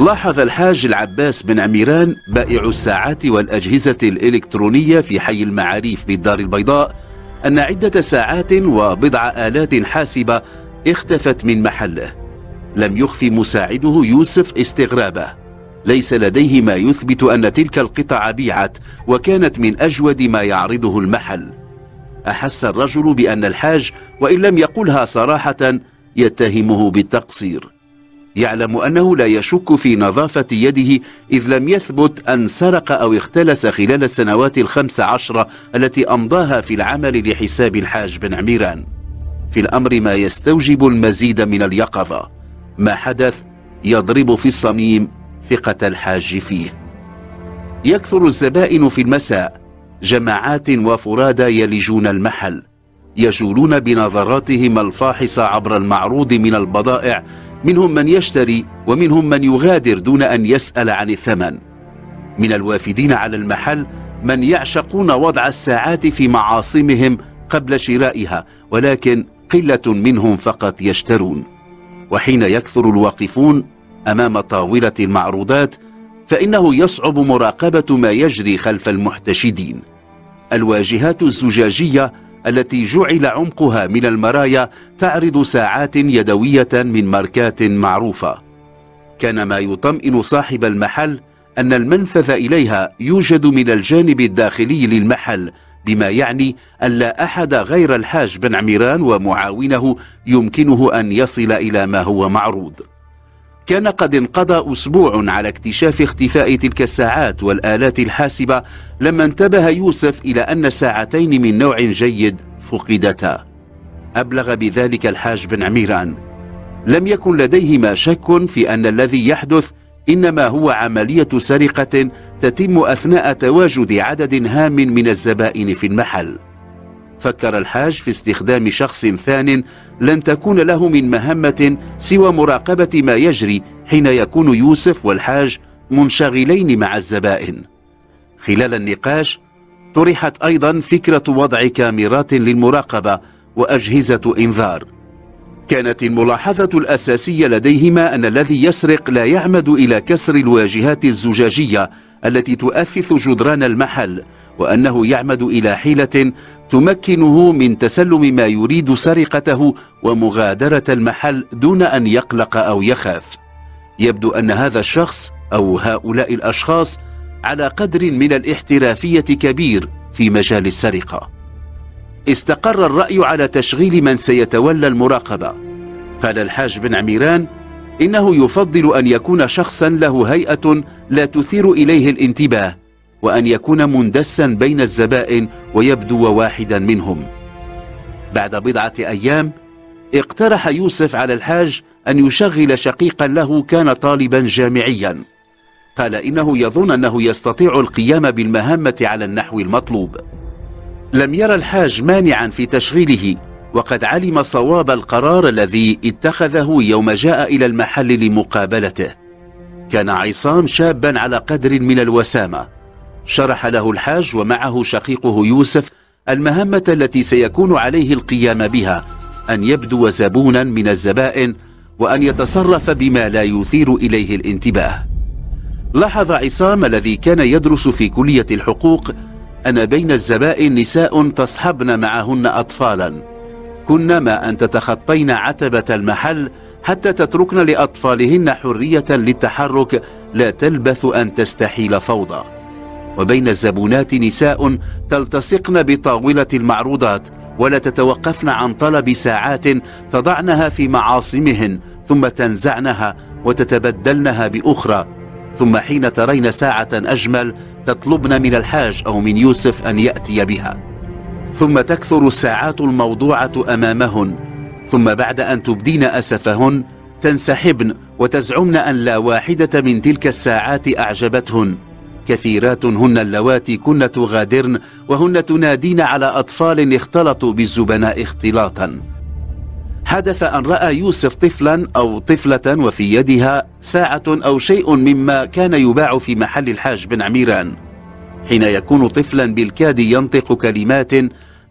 لاحظ الحاج العباس بن عميران بائع الساعات والأجهزة الإلكترونية في حي المعاريف بالدار البيضاء أن عدة ساعات وبضع آلات حاسبة اختفت من محله. لم يخفي مساعده يوسف استغرابه. ليس لديه ما يثبت أن تلك القطع بيعت وكانت من أجود ما يعرضه المحل. أحس الرجل بأن الحاج وإن لم يقلها صراحة يتهمه بالتقصير. يعلم أنه لا يشك في نظافة يده إذ لم يثبت أن سرق أو اختلس خلال السنوات الخمس عشرة التي أمضاها في العمل لحساب الحاج بن عميران. في الأمر ما يستوجب المزيد من اليقظة. ما حدث يضرب في الصميم ثقة الحاج فيه. يكثر الزبائن في المساء. جماعات وفرادى يلجون المحل. يجولون بنظراتهم الفاحصة عبر المعروض من البضائع منهم من يشتري ومنهم من يغادر دون أن يسأل عن الثمن. من الوافدين على المحل من يعشقون وضع الساعات في معاصمهم قبل شرائها ولكن قلة منهم فقط يشترون. وحين يكثر الواقفون أمام طاولة المعروضات فإنه يصعب مراقبة ما يجري خلف المحتشدين. الواجهات الزجاجية التي جعل عمقها من المرايا تعرض ساعات يدوية من ماركات معروفة. كان ما يطمئن صاحب المحل أن المنفذ إليها يوجد من الجانب الداخلي للمحل بما يعني أن لا أحد غير الحاج بن عميران ومعاونه يمكنه أن يصل إلى ما هو معروض. كان قد انقضى أسبوع على اكتشاف اختفاء تلك الساعات والآلات الحاسبة لما انتبه يوسف إلى أن ساعتين من نوع جيد فقدتا. أبلغ بذلك الحاج بن عميران. لم يكن لديهما شك في أن الذي يحدث إنما هو عملية سرقة تتم أثناء تواجد عدد هام من الزبائن في المحل. فكر الحاج في استخدام شخص ثان لن تكون له من مهمة سوى مراقبة ما يجري حين يكون يوسف والحاج منشغلين مع الزبائن. خلال النقاش طرحت أيضا فكرة وضع كاميرات للمراقبة وأجهزة إنذار. كانت الملاحظة الأساسية لديهما أن الذي يسرق لا يعمد إلى كسر الواجهات الزجاجية التي تؤثث جدران المحل وأنه يعمد إلى حيلة تمكنه من تسلم ما يريد سرقته ومغادرة المحل دون أن يقلق أو يخاف. يبدو أن هذا الشخص أو هؤلاء الأشخاص على قدر من الاحترافية كبير في مجال السرقة. استقر الرأي على تشغيل من سيتولى المراقبة. قال الحاج بن عميران إنه يفضل أن يكون شخصا له هيئة لا تثير إليه الانتباه. وأن يكون مندسا بين الزبائن ويبدو واحدا منهم. بعد بضعة أيام اقترح يوسف على الحاج أن يشغل شقيقا له كان طالبا جامعيا. قال إنه يظن أنه يستطيع القيام بالمهمة على النحو المطلوب. لم يرى الحاج مانعا في تشغيله وقد علم صواب القرار الذي اتخذه يوم جاء إلى المحل لمقابلته. كان عصام شابا على قدر من الوسامة. شرح له الحاج ومعه شقيقه يوسف المهمة التي سيكون عليه القيام بها أن يبدو زبونا من الزبائن وأن يتصرف بما لا يثير إليه الانتباه. لاحظ عصام الذي كان يدرس في كلية الحقوق أن بين الزبائن نساء تصحبن معهن أطفالا. كن ما أن تتخطين عتبة المحل حتى تتركن لأطفالهن حرية للتحرك لا تلبث أن تستحيل فوضى. وبين الزبونات نساء تلتصقن بطاولة المعروضات ولا تتوقفن عن طلب ساعات تضعنها في معاصمهن ثم تنزعنها وتتبدلنها بأخرى. ثم حين ترين ساعة أجمل تطلبن من الحاج أو من يوسف أن يأتي بها. ثم تكثر الساعات الموضوعة أمامهن. ثم بعد أن تبدين أسفهن تنسحبن وتزعمن أن لا واحدة من تلك الساعات أعجبتهن. كثيرات هن اللواتي كن تغادرن وهن تنادين على أطفال اختلطوا بالزبناء اختلاطا. حدث أن رأى يوسف طفلا أو طفلة وفي يدها ساعة أو شيء مما كان يباع في محل الحاج بن عميران. حين يكون طفلا بالكاد ينطق كلمات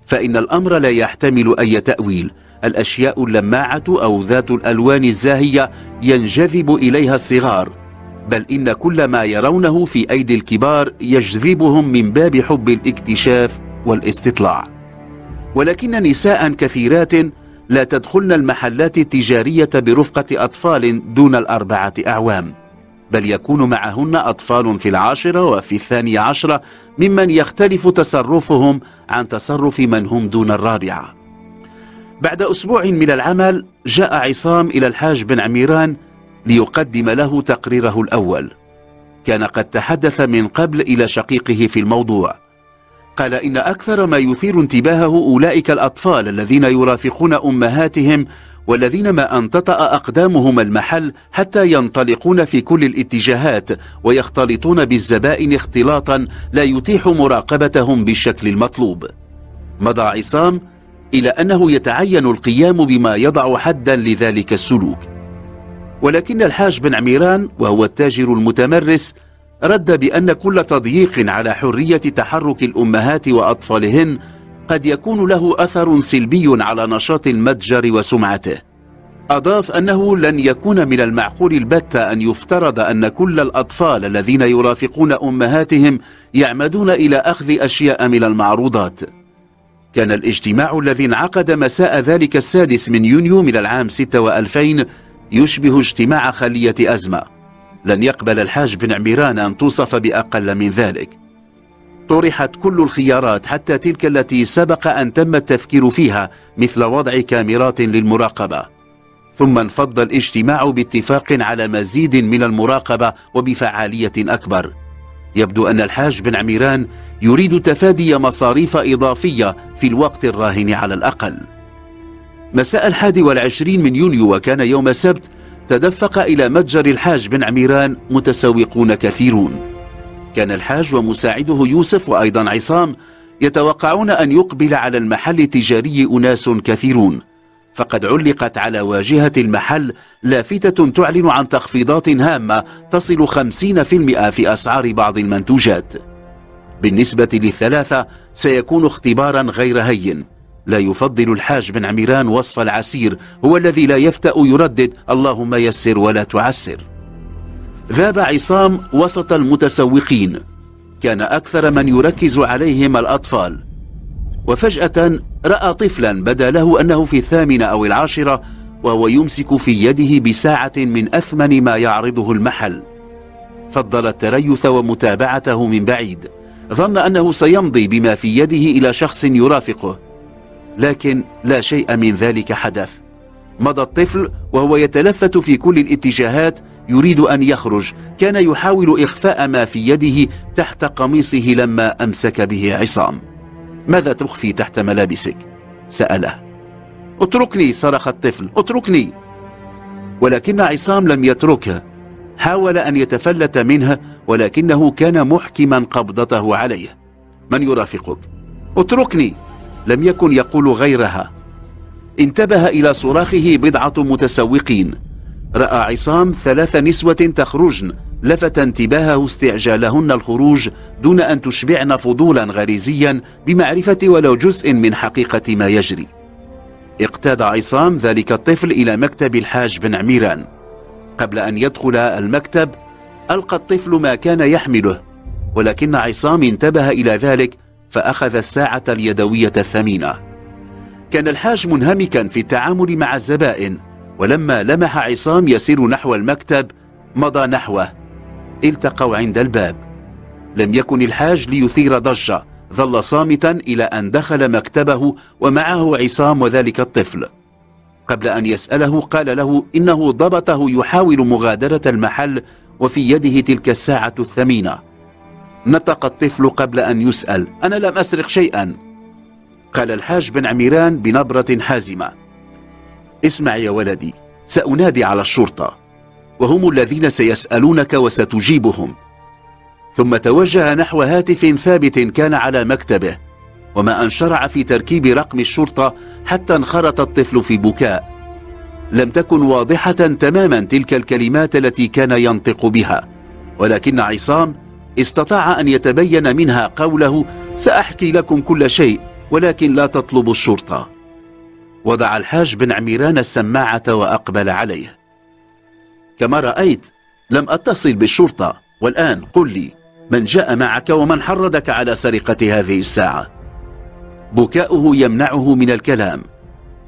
فإن الأمر لا يحتمل أي تأويل. الأشياء اللماعة أو ذات الألوان الزاهية ينجذب إليها الصغار. بل إن كل ما يرونه في أيدي الكبار يجذبهم من باب حب الاكتشاف والاستطلاع. ولكن نساء كثيرات لا تدخلن المحلات التجارية برفقة أطفال دون الأربعة أعوام بل يكون معهن أطفال في العاشرة وفي الثانية عشرة ممن يختلف تصرفهم عن تصرف من هم دون الرابعة. بعد أسبوع من العمل جاء عصام إلى الحاج بن عميران ليقدم له تقريره الأول. كان قد تحدث من قبل إلى شقيقه في الموضوع. قال إن أكثر ما يثير انتباهه أولئك الأطفال الذين يرافقون أمهاتهم والذين ما أن تطأ أقدامهم المحل حتى ينطلقون في كل الاتجاهات ويختلطون بالزبائن اختلاطا لا يتيح مراقبتهم بالشكل المطلوب. مضى عصام إلى أنه يتعين القيام بما يضع حدا لذلك السلوك. ولكن الحاج بن عميران وهو التاجر المتمرس رد بأن كل تضييق على حرية تحرك الأمهات وأطفالهن قد يكون له أثر سلبي على نشاط المتجر وسمعته. أضاف أنه لن يكون من المعقول البتة أن يفترض أن كل الأطفال الذين يرافقون أمهاتهم يعمدون إلى أخذ أشياء من المعروضات. كان الاجتماع الذي انعقد مساء ذلك السادس من يونيو من العام 6 وألفين يشبه اجتماع خلية أزمة. لن يقبل الحاج بن عميران أن توصف بأقل من ذلك. طرحت كل الخيارات حتى تلك التي سبق أن تم التفكير فيها مثل وضع كاميرات للمراقبة. ثم انفض الاجتماع باتفاق على مزيد من المراقبة وبفعالية أكبر. يبدو أن الحاج بن عميران يريد تفادي مصاريف إضافية في الوقت الراهن على الأقل. مساء الحادي والعشرين من يونيو وكان يوم سبت تدفق إلى متجر الحاج بن عميران متسوقون كثيرون. كان الحاج ومساعده يوسف وأيضا عصام يتوقعون أن يقبل على المحل التجاري أناس كثيرون. فقد علقت على واجهة المحل لافتة تعلن عن تخفيضات هامة تصل 50% في أسعار بعض المنتوجات. بالنسبة للثلاثة سيكون اختبارا غير هين. لا يفضل الحاج بن عميران وصف العسير هو الذي لا يفتأ يردد اللهم يسر ولا تعسر ذاب عصام وسط المتسوقين كان أكثر من يركز عليهم الأطفال. وفجأة رأى طفلا بدا له أنه في الثامنة أو العاشرة وهو يمسك في يده بساعة من أثمن ما يعرضه المحل. فضل التريث ومتابعته من بعيد ظن أنه سيمضي بما في يده إلى شخص يرافقه. لكن لا شيء من ذلك حدث. مضى الطفل وهو يتلفت في كل الاتجاهات يريد أن يخرج. كان يحاول إخفاء ما في يده تحت قميصه لما أمسك به عصام. ماذا تخفي تحت ملابسك؟ سأله. اتركني صرخ الطفل. اتركني. ولكن عصام لم يتركه. حاول أن يتفلت منه ولكنه كان محكما قبضته عليه. من يرافقك؟ اتركني. لم يكن يقول غيرها. انتبه إلى صراخه بضعة متسوقين. رأى عصام ثلاث نسوة تخرجن لفت انتباهه استعجالهن الخروج دون أن تشبعن فضولا غريزيا بمعرفة ولو جزء من حقيقة ما يجري. اقتاد عصام ذلك الطفل إلى مكتب الحاج بن عميران. قبل أن يدخل المكتب ألقى الطفل ما كان يحمله ولكن عصام انتبه إلى ذلك فأخذ الساعة اليدوية الثمينة. كان الحاج منهمكا في التعامل مع الزبائن ولما لمح عصام يسير نحو المكتب مضى نحوه. التقوا عند الباب. لم يكن الحاج ليثير ضجة. ظل صامتا إلى أن دخل مكتبه ومعه عصام وذلك الطفل. قبل أن يسأله قال له إنه ضبطه يحاول مغادرة المحل وفي يده تلك الساعة الثمينة. نطق الطفل قبل أن يسأل أنا لم أسرق شيئا. قال الحاج بن عميران بنبرة حازمة. اسمع يا ولدي سأنادي على الشرطة وهم الذين سيسألونك وستجيبهم. ثم توجه نحو هاتف ثابت كان على مكتبه وما أن شرع في تركيب رقم الشرطة حتى انخرط الطفل في بكاء. لم تكن واضحة تماما تلك الكلمات التي كان ينطق بها ولكن عصام استطاع أن يتبين منها قوله سأحكي لكم كل شيء ولكن لا تطلبوا الشرطة. وضع الحاج بن عميران السماعة وأقبل عليه. كما رأيت لم أتصل بالشرطة والآن قل لي من جاء معك ومن حرضك على سرقة هذه الساعة؟ بكاؤه يمنعه من الكلام.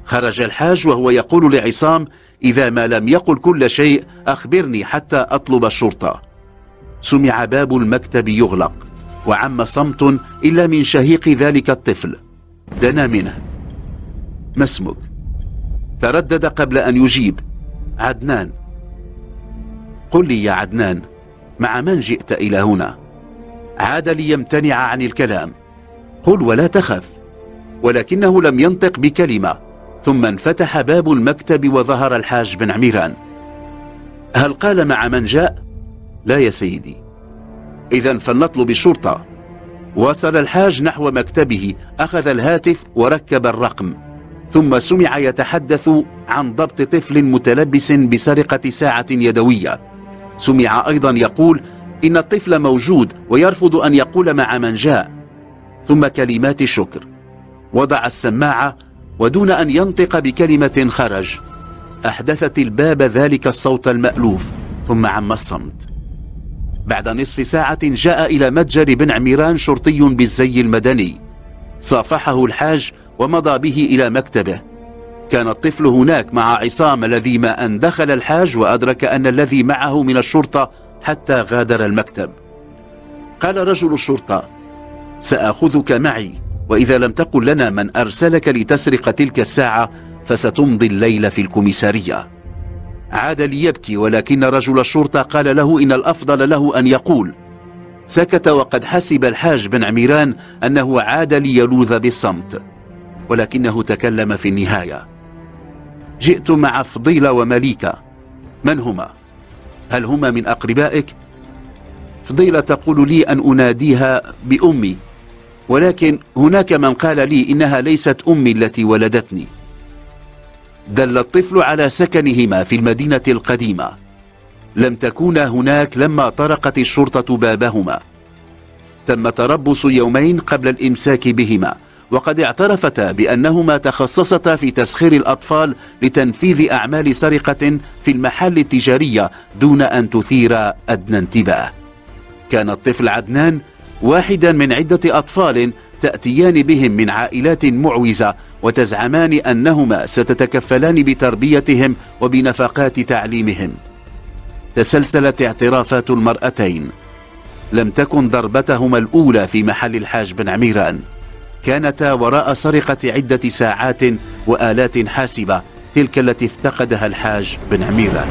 خرج الحاج وهو يقول لعصام إذا ما لم يقل كل شيء أخبرني حتى أطلب الشرطة. سمع باب المكتب يغلق وعم صمت إلا من شهيق ذلك الطفل. دنا منه. ما اسمك؟ تردد قبل أن يجيب. عدنان. قل لي يا عدنان مع من جئت إلى هنا؟ عاد ليمتنع عن الكلام. قل ولا تخف ولكنه لم ينطق بكلمة. ثم انفتح باب المكتب وظهر الحاج بن عميران. هل قال مع من جاء؟ لا يا سيدي. إذا فلنطلب الشرطة وصل الحاج نحو مكتبه أخذ الهاتف وركب الرقم. ثم سمع يتحدث عن ضبط طفل متلبس بسرقة ساعة يدوية. سمع أيضا يقول إن الطفل موجود ويرفض أن يقول مع من جاء. ثم كلمات الشكر. وضع السماعة ودون أن ينطق بكلمة خرج. أحدثت الباب ذلك الصوت المألوف ثم عم الصمت. بعد نصف ساعة جاء إلى متجر بن عميران شرطي بالزي المدني. صافحه الحاج ومضى به إلى مكتبه. كان الطفل هناك مع عصام الذي ما أن دخل الحاج وأدرك أن الذي معه من الشرطة حتى غادر المكتب. قال رجل الشرطة سأخذك معي وإذا لم تقل لنا من أرسلك لتسرق تلك الساعة فستمضي الليل في الكوميسارية. عاد ليبكي ولكن رجل الشرطة قال له إن الأفضل له أن يقول سكت وقد حسب الحاج بن عميران أنه عاد ليلوذ بالصمت ولكنه تكلم في النهاية جئت مع فضيلة ومليكة من هما؟ هل هما من أقربائك؟ فضيلة تقول لي أن أناديها بأمي ولكن هناك من قال لي إنها ليست أمي التي ولدتني دل الطفل على سكنهما في المدينة القديمة. لم تكونا هناك لما طرقت الشرطة بابهما. تم تربص يومين قبل الإمساك بهما وقد اعترفتا بأنهما تخصصتا في تسخير الأطفال لتنفيذ أعمال سرقة في المحل التجارية دون أن تثير أدنى انتباه. كان الطفل عدنان واحدا من عدة أطفال تأتيان بهم من عائلات معوزة وتزعمان أنهما ستتكفلان بتربيتهم وبنفقات تعليمهم. تسلسلت اعترافات المرأتين. لم تكن ضربتهما الأولى في محل الحاج بن عميران. كانتا وراء سرقة عدة ساعات وآلات حاسبة تلك التي افتقدها الحاج بن عميران.